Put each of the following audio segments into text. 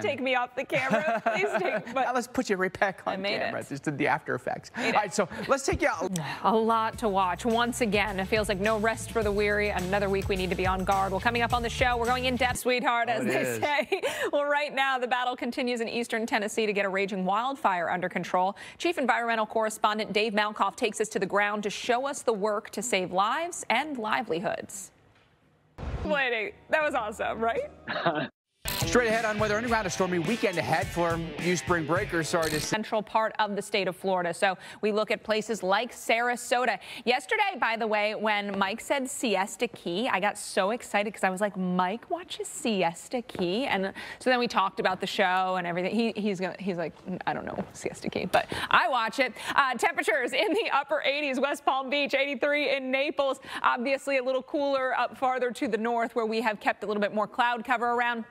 Please take me off the camera. Please take. But now let's put you right back on camera. It. Just did the after effects. All right, so let's take you out. A lot to watch. Once again, it feels like no rest for the weary. Another week we need to be on guard. Well, coming up on the show, we're going in depth, sweetheart, oh, as they is. say. well, right now the battle continues in eastern Tennessee to get a raging wildfire under control. Chief Environmental Correspondent Dave Malkoff takes us to the ground to show us the work to save lives and livelihoods. Hmm. Waiting, that was awesome, right? Straight ahead on weather underground, a stormy weekend ahead for you spring breakers. Sorry to central part of the state of Florida. So we look at places like Sarasota. Yesterday, by the way, when Mike said Siesta Key, I got so excited because I was like, Mike watches Siesta Key, and so then we talked about the show and everything. He, he's gonna, he's like, I don't know Siesta Key, but I watch it. Uh, temperatures in the upper 80s, West Palm Beach, 83 in Naples. Obviously, a little cooler up farther to the north, where we have kept a little bit more cloud cover around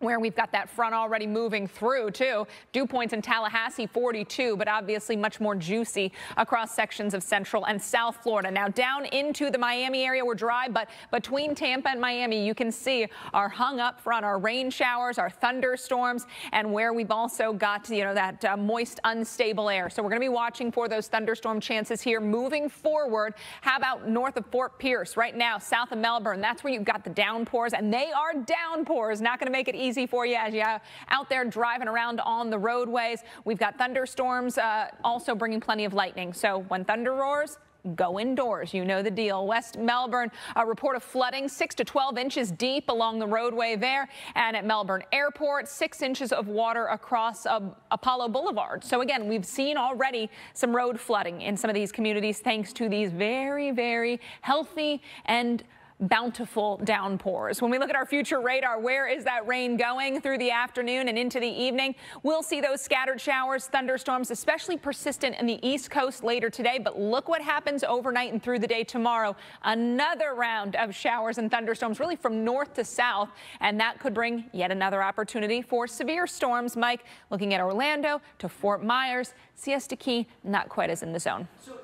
where we've got that front already moving through too. Dew points in Tallahassee 42, but obviously much more juicy across sections of central and south Florida. Now down into the Miami area, we're dry, but between Tampa and Miami, you can see our hung up front, our rain showers, our thunderstorms, and where we've also got, you know, that uh, moist, unstable air. So we're going to be watching for those thunderstorm chances here moving forward. How about north of Fort Pierce right now, south of Melbourne? That's where you've got the downpours, and they are downpours. Not going to make it easy easy for you as you out there driving around on the roadways. We've got thunderstorms uh, also bringing plenty of lightning. So when thunder roars, go indoors. You know the deal. West Melbourne, a report of flooding 6 to 12 inches deep along the roadway there. And at Melbourne Airport, 6 inches of water across uh, Apollo Boulevard. So again, we've seen already some road flooding in some of these communities thanks to these very, very healthy and bountiful downpours. When we look at our future radar, where is that rain going through the afternoon and into the evening? We'll see those scattered showers, thunderstorms, especially persistent in the east coast later today. But look what happens overnight and through the day tomorrow. Another round of showers and thunderstorms, really from north to south. And that could bring yet another opportunity for severe storms. Mike, looking at Orlando to Fort Myers, Siesta Key, not quite as in the zone. So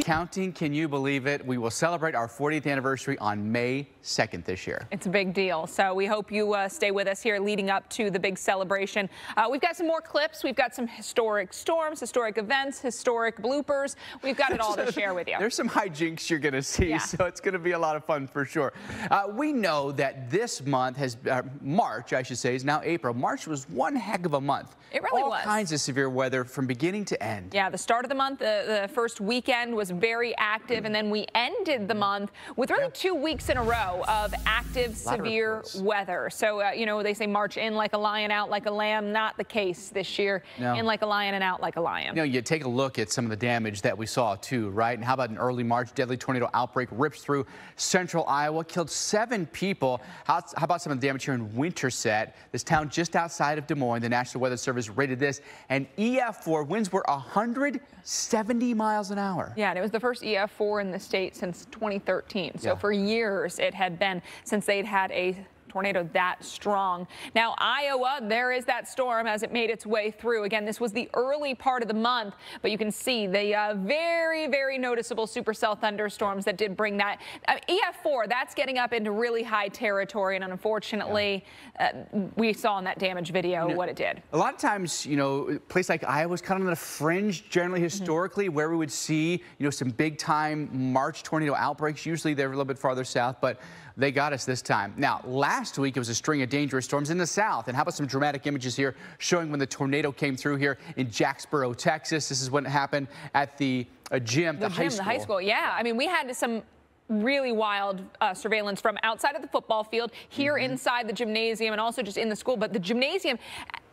Counting, can you believe it? We will celebrate our 40th anniversary on May 2nd this year. It's a big deal. So we hope you uh, stay with us here leading up to the big celebration. Uh, we've got some more clips. We've got some historic storms, historic events, historic bloopers. We've got it all to share with you. There's some hijinks you're going to see, yeah. so it's going to be a lot of fun for sure. Uh, we know that this month has, uh, March, I should say, is now April. March was one heck of a month. It really all was. All kinds of severe weather from beginning to end. Yeah, the start of the month, the, the first weekend was very active, and then we ended the month with really two weeks in a row of active, severe of weather. So, uh, you know, they say march in like a lion, out like a lamb. Not the case this year. No. In like a lion and out like a lion. You know, you take a look at some of the damage that we saw too, right? And how about an early March deadly tornado outbreak rips through central Iowa, killed seven people. How, how about some of the damage here in Winterset, this town just outside of Des Moines? The National Weather Service rated this an EF4. Winds were 170 miles an hour. Yeah, and it was the first EF4 in the state since 2013. So yeah. for years it had been since they'd had a tornado that strong. Now, Iowa, there is that storm as it made its way through. Again, this was the early part of the month, but you can see the uh, very, very noticeable supercell thunderstorms that did bring that. Uh, EF4, that's getting up into really high territory, and unfortunately, yeah. uh, we saw in that damage video you know, what it did. A lot of times, you know, a place like Iowa is kind of on the fringe, generally mm-hmm. historically, mm -hmm. where we would see, you know, some big time March tornado outbreaks. Usually they're a little bit farther south, but they got us this time. Now, last week it was a string of dangerous storms in the south. And how about some dramatic images here showing when the tornado came through here in Jacksboro, Texas. This is when it happened at the uh, gym, the, the gym, high school. The high school, yeah. I mean, we had some really wild uh, surveillance from outside of the football field, here mm -hmm. inside the gymnasium, and also just in the school. But the gymnasium,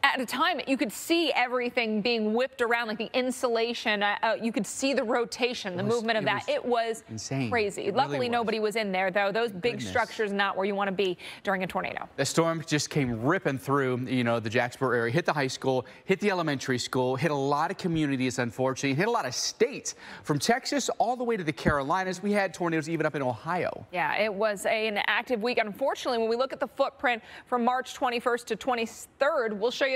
at a time, you could see everything being whipped around, like the insulation. Uh, uh, you could see the rotation, the was, movement of that. it was insane. crazy. It Luckily, really nobody was in there, though. Those big Goodness. structures not where you want to be during a tornado. The storm just came ripping through, you know, the Jacksboro area, hit the high school, hit the elementary school, hit a lot of communities, unfortunately, hit a lot of states, from Texas all the way to the Carolinas. We had tornadoes even up in Ohio. Yeah, it was a, an active week. Unfortunately, when we look at the footprint from March 21st to 23rd, we'll show you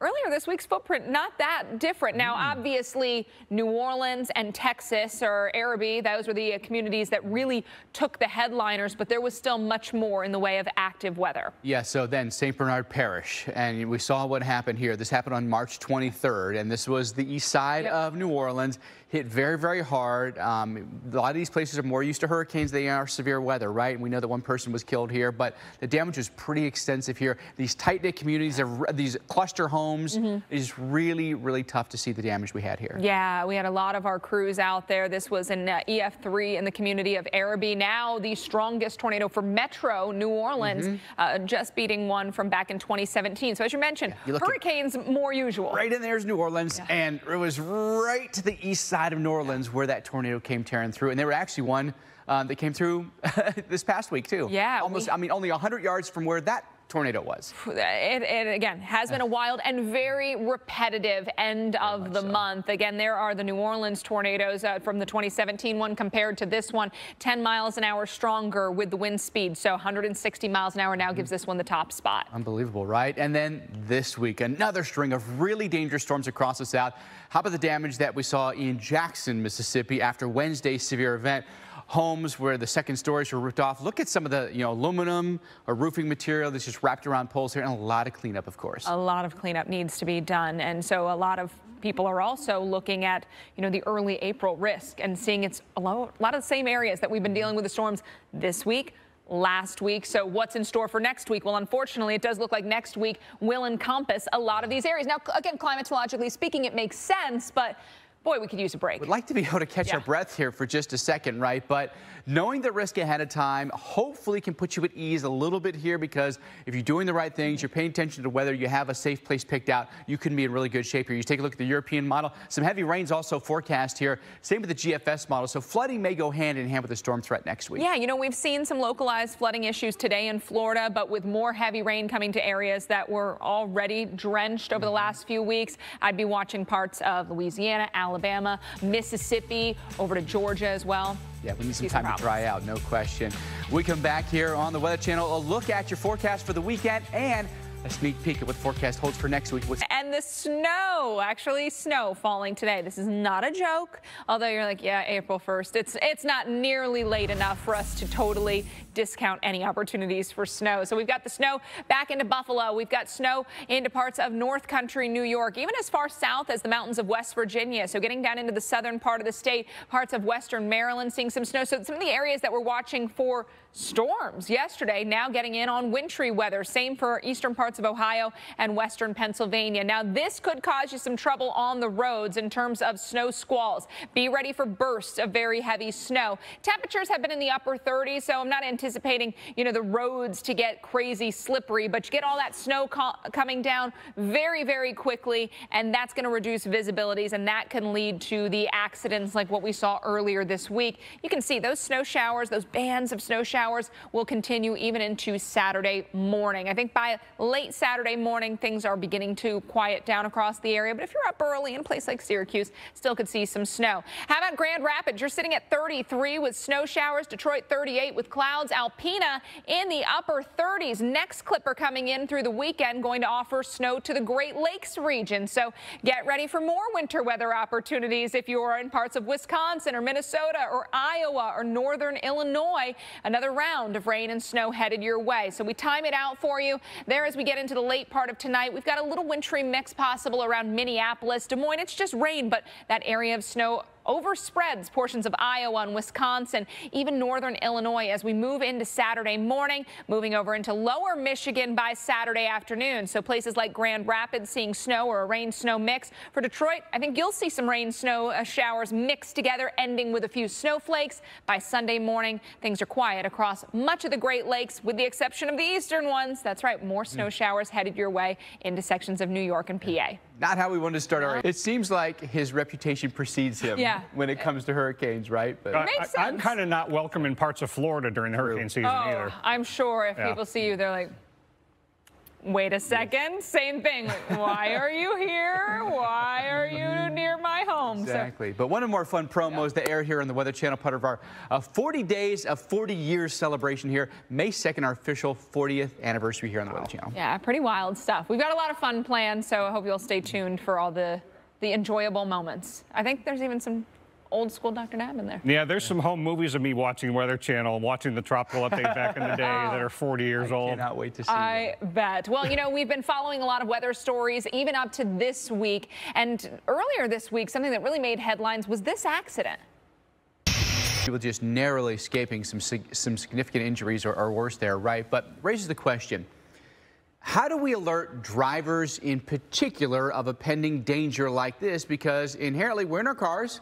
earlier this week's footprint, not that different. Now, Mm. obviously, New Orleans and Texas or Arabi, those were the uh, communities that really took the headliners, but there was still much more in the way of active weather. Yeah, so then St. Bernard Parish, and we saw what happened here. This happened on March 23rd, and this was the east side Yep. of New Orleans. Hit very, very hard. Um, a lot of these places are more used to hurricanes than they are severe weather, right? And we know that one person was killed here, but the damage was pretty extensive here. These tight-knit communities, these cluster homes, Mm-hmm. is really, really tough to see the damage we had here. Yeah, we had a lot of our crews out there. This was in uh, EF3 in the community of Arabi. Now the strongest tornado for Metro New Orleans, Mm-hmm. uh, just beating one from back in 2017. So as you mentioned, you look hurricanes more usual. Right in there's New Orleans, and it was right to the east side of New Orleans where that tornado came tearing through. And there were actually one um, that came through this past week too. Yeah, almost. we- I mean, only 100 yards from where that tornado was. It, it again has been a wild and very repetitive end of the so. month. Again, there are the New Orleans tornadoes uh, from the 2017 one compared to this one, 10 miles an hour stronger with the wind speed. So 160 miles an hour now gives this one the top spot. Unbelievable, right? And then this week, another string of really dangerous storms across the south. How about the damage that we saw in Jackson, Mississippi after Wednesday's severe event? Homes where the second stories were ripped off. Look at some of the, you know, aluminum or roofing material that's just wrapped around poles here, and a lot of cleanup, of course. a lot of cleanup needs to be done. And so a lot of people are also looking at, you know, the early April risk and seeing it's a lot, of the same areas that we've been dealing with the storms this week. Last week. So, what's in store for next week? Well, unfortunately, it does look like next week will encompass a lot of these areas. Now, again, climatologically speaking, it makes sense, but boy, we could use a break. We'd like to be able to catch Yeah. our breath here for just a second, right? But knowing the risk ahead of time hopefully can put you at ease a little bit here because if you're doing the right things, you're paying attention to whether you have a safe place picked out, you can be in really good shape here. You take a look at the European model. Some heavy rains also forecast here. Same with the GFS model. So flooding may go hand in hand with the storm threat next week. Yeah, you know, we've seen some localized flooding issues today in Florida, but with more heavy rain coming to areas that were already drenched over the mm-hmm. last few weeks, I'd be watching parts of Louisiana, Alabama, Mississippi, over to Georgia as well. Yeah, we need some time to dry out, no question. We come back here on the Weather Channel, a look at your forecast for the weekend and a sneak peek at what the forecast holds for next week. And the snow, actually snow falling today. This is not a joke, although you're like, yeah, April 1st. It's it's not nearly late enough for us to totally discount any opportunities for snow. So we've got the snow back into Buffalo. We've got snow into parts of North Country New York, even as far south as the mountains of West Virginia. So getting down into the southern part of the state, parts of western Maryland seeing some snow. So some of the areas that we're watching for storms yesterday now getting in on wintry weather. Same for eastern parts of Ohio and western Pennsylvania. Now this could cause you some trouble on the roads in terms of snow squalls. Be ready for bursts of very heavy snow. Temperatures have been in the upper 30s, so I'm not anticipating, you know, the roads to get crazy slippery, but you get all that snow co- coming down very, very quickly, and that's going to reduce visibilities, and that can lead to the accidents like what we saw earlier this week. You can see those snow showers, those bands of snow showers will continue even into Saturday morning. I think by late Saturday morning, things are beginning to quiet down across the area, but if you're up early in a place like Syracuse, still could see some snow. How about Grand Rapids? You're sitting at 33 with snow showers, Detroit 38 with clouds, Alpena in the upper 30s. Next clipper coming in through the weekend going to offer snow to the Great Lakes region. So get ready for more winter weather opportunities if you are in parts of Wisconsin or Minnesota or Iowa or northern Illinois. Another round of rain and snow headed your way. So we time it out for you there as we get into the late part of tonight. We've got a little wintry mix possible around Minneapolis, Des Moines. It's just rain, but that area of snow overspreads portions of Iowa and Wisconsin, even northern Illinois as we move into Saturday morning, moving over into lower Michigan by Saturday afternoon. So places like Grand Rapids seeing snow or a rain snow mix. For Detroit, I think you'll see some rain snow uh, showers mixed together, ending with a few snowflakes. By Sunday morning, things are quiet across much of the Great Lakes, with the exception of the eastern ones. That's right, more snow showers headed your way into sections of New York and PA. Not how we wanted to start our. It seems like his reputation precedes him Yeah. when it comes to hurricanes, right? But I- Makes I, am kind of not welcome in parts of Florida during the hurricane season Oh, either. I'm sure if Yeah. people see you, they're like, Wait a second. Same thing. Why are you here? Why are you near my home? Exactly. So, but one of the more fun promos yeah. that air here on the Weather Channel, part of our uh, 40 days of 40 years celebration here. May 2nd, our official 40th anniversary here on the Weather Channel. Yeah, pretty wild stuff. We've got a lot of fun planned, so I hope you'll stay tuned for all the the enjoyable moments. I think there's even some old school Dr. Knabb in there. Yeah, there's some home movies of me watching Weather Channel, watching the Tropical Update back in the day oh. that are 40 years I old. I cannot wait to see I that. bet. Well, you know, we've been following a lot of weather stories, even up to this week. And earlier this week, something that really made headlines was this accident. People just narrowly escaping some, some significant injuries or, or worse there, right? But raises the question, how do we alert drivers in particular of a pending danger like this? Because inherently we're in our cars,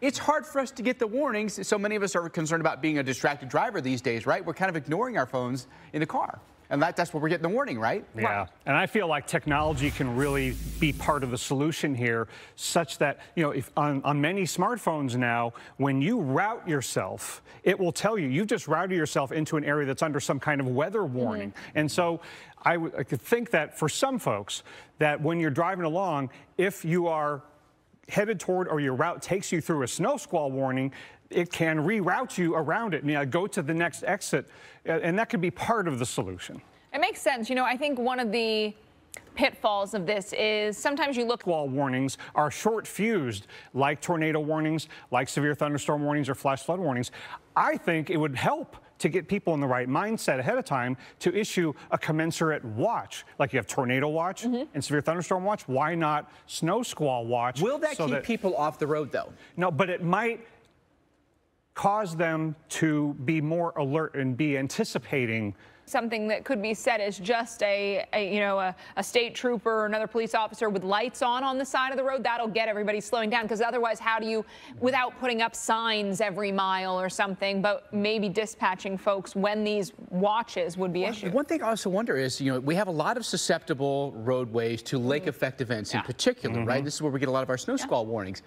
it's hard for us to get the warnings. So many of us are concerned about being a distracted driver these days, right? We're kind of ignoring our phones in the car. And that, that's where we're getting the warning, right? Yeah. Right. And I feel like technology can really be part of the solution here, such that, you know, if on, on many smartphones now, when you route yourself, it will tell you, you've just routed yourself into an area that's under some kind of weather warning. Mm -hmm. And so I, I could think that for some folks, that when you're driving along, if you are headed toward or your route takes you through a snow squall warning, it can reroute you around it and you know, go to the next exit. And that could be part of the solution. It makes sense. You know, I think one of the pitfalls of this is sometimes you look. Wall warnings are short fused, like tornado warnings, like severe thunderstorm warnings or flash flood warnings. I think it would help to get people in the right mindset ahead of time to issue a commensurate watch. Like you have tornado watch mm -hmm. and severe thunderstorm watch. Why not snow squall watch? Will that so keep that, people off the road though? No, but it might cause them to be more alert and be anticipating something that could be said as just a, a you know, a, a, state trooper or another police officer with lights on on the side of the road. That'll get everybody slowing down because otherwise, how do you, without putting up signs every mile or something, but maybe dispatching folks when these watches would be well, issued? One thing I also wonder is, you know, we have a lot of susceptible roadways to lake effect events yeah. in particular, mm -hmm. right? This is where we get a lot of our snow squall yeah. warnings.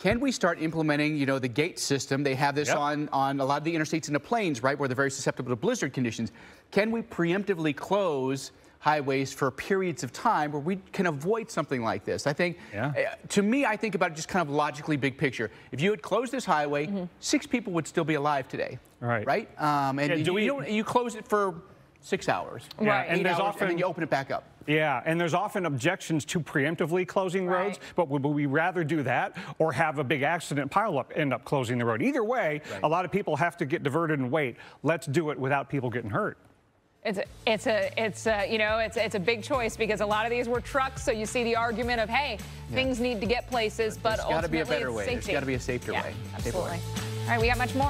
Can we start implementing, you know, the gate system? They have this yep. on, on a lot of the interstates and the plains, right, where they're very susceptible to blizzard conditions. Can we preemptively close highways for periods of time where we can avoid something like this. I think, yeah. uh, to me, I think about it just kind of logically big picture. If you had closed this highway, mm -hmm. six people would still be alive today. Right. Right? Um, and yeah, you, we, you, you close it for six hours. Yeah, right. And, there's hours, often, and then you open it back up. Yeah, and there's often objections to preemptively closing right. roads, but would we rather do that or have a big accident pileup end up closing the road? Either way, right. a lot of people have to get diverted and wait. Let's do it without people getting hurt. It's a, it's a, it's a, you know, it's, it's a big choice because a lot of these were trucks. So you see the argument of, hey, yeah. things need to get places, but There's ultimately got to be a better way. Safety. There's got to be a safer yeah, way. Absolutely. Safer way. All right, we got much more.